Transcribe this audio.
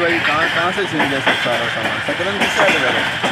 भाई कहाँ कहाँ से छीन गया सब सारा सामान? सकरन किससे आएगा